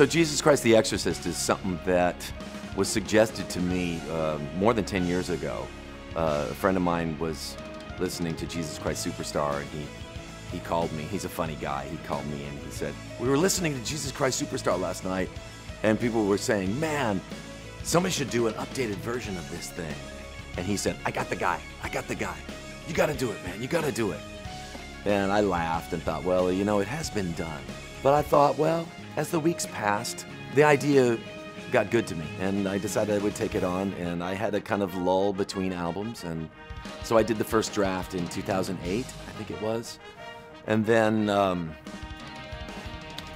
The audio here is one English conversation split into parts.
So, Jesus Christ the Exorcist is something that was suggested to me uh, more than 10 years ago. Uh, a friend of mine was listening to Jesus Christ Superstar, and he, he called me. He's a funny guy. He called me and he said, We were listening to Jesus Christ Superstar last night, and people were saying, Man, somebody should do an updated version of this thing. And he said, I got the guy. I got the guy. You got to do it, man. You got to do it. And I laughed and thought, well, you know, it has been done. But I thought, well, as the weeks passed, the idea got good to me, and I decided I would take it on. And I had a kind of lull between albums, and so I did the first draft in 2008, I think it was. And then um,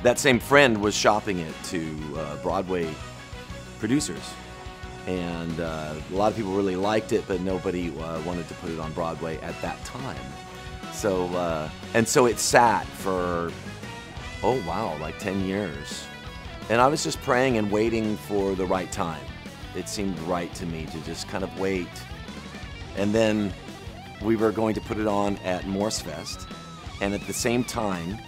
that same friend was shopping it to uh, Broadway producers. And uh, a lot of people really liked it, but nobody uh, wanted to put it on Broadway at that time. So, uh, and so it sat for, oh wow, like 10 years. And I was just praying and waiting for the right time. It seemed right to me to just kind of wait. And then we were going to put it on at Morsefest. And at the same time,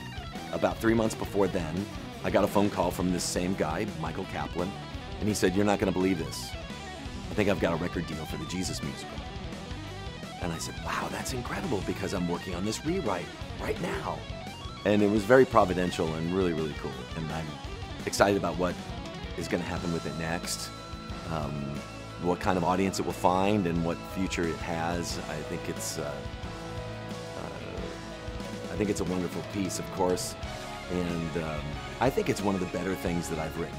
about three months before then, I got a phone call from this same guy, Michael Kaplan, and he said, You're not going to believe this. I think I've got a record deal for the Jesus musical. And I said, Wow, that's incredible because I'm working on this rewrite right now. And it was very providential and really, really cool. And I'm excited about what is going to happen with it next, um, what kind of audience it will find, and what future it has. I think it's. Uh, uh, I think it's a wonderful piece, of course, and um, I think it's one of the better things that I've written.